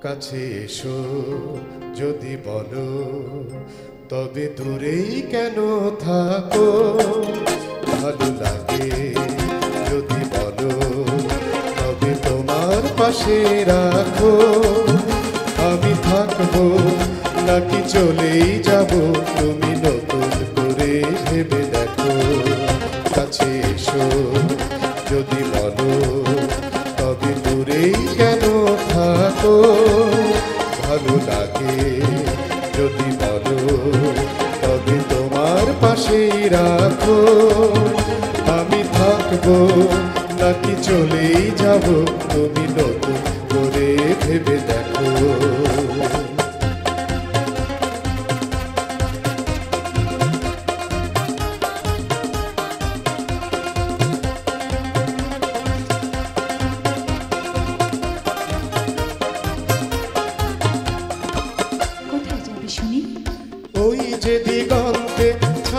কাছে এসো, যদি বলো, তবে দূরেই কেন থাকো? ভালো লাগে যদি বলো, তবে তোমার পাশে রাখো। আমি থাকব নাকি চলেই যাব, তুমি নতুন করে ভেবে দেখো। কাছে এসো, যদি বলো, তবে দূরেই কেন থাকো? লাগে যদি বলো, তবে তোমার পাশে রাখো। আমি থাকব, নাকি চলেই যাব? তুমি নতুন করে ভেবে দেখো।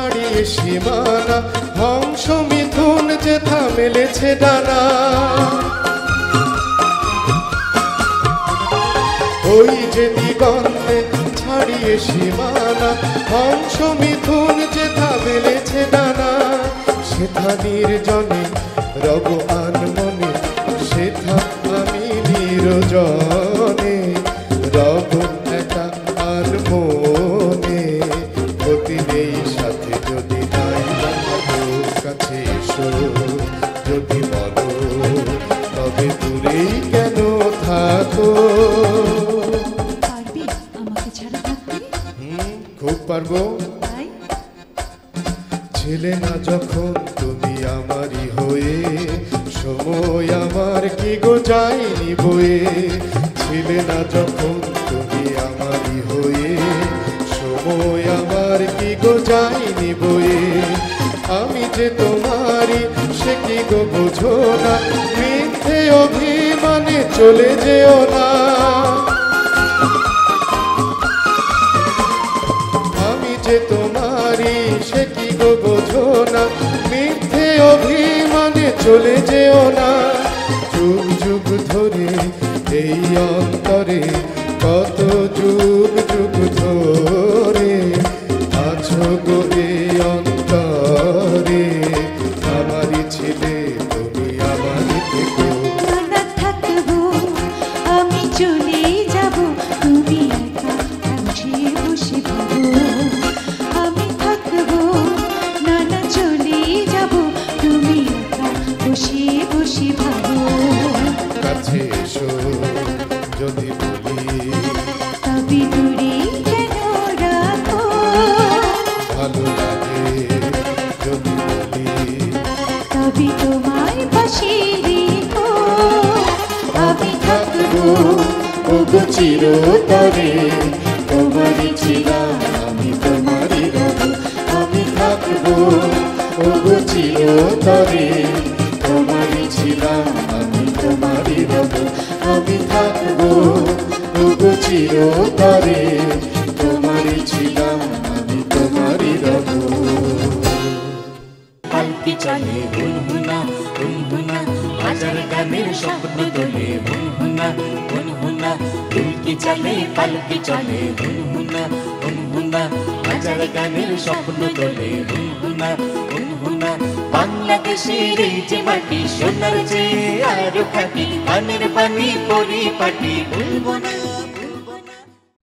ছাড়িয়ে সীমানা হংস মিথুন যেথা মেলেছে ডানা। ওই যে দিগন্তে ছাড়িয়ে সীমানা হংস মিথুন যেথা মেলেছে ডানা। সেথা নির্জনে রব আনমনে সেথা আমি নিরজনে। কাছে এসো। যদি তবে দূরেই কেন থাকো? পারবে আমাকে ছাড়া থাকতে? হুম, খুব পারব। তাই? ছেলে না যখন তুমি আমারই হয়ে সময় আমার কি গো যায়নি বয়ে? ছেলে না যখন তুমি আমারই হয়ে সময় আমার কি গো যায়নি বয়ে? যে তোমারই, সে কি গো বোঝো না? মিথ্যে অভিমানে চলে যেও না। আমি যে তোমারই, সে কি গো বোঝো না? মিথ্যে অভিমানে চলে যেও না। যুগ যুগ ধরে এই অন্তরে, কত যুগ যুগ ধরে তবে তোমার পাশে রেখো, আমি থাকব ওগো চিরতরে। তোমারই ছিলাম আমি তোমারই রব। আমি থাকব ওগো চিরতরে। তোমারই ছিলাম আমি তোমারই রব। আমি থাকব ওগো চিরতরে। তোমারই ছিলাম চলে হুনহুনা হুনহুনা হাজার গানের স্বপ্ন তোলে হুনহুনা হুনহুনা ফুলকি চলে, পালকি চলে হুনহুনা হুনহুনা হাজার গানের স্বপ্ন তোলে হুনহুনা হুনহুনা বাংলাদেশের এই যে মাটি, সোনার চেয়ে আরও খাটি, পানের পানি পরিপাটি ভুলবো না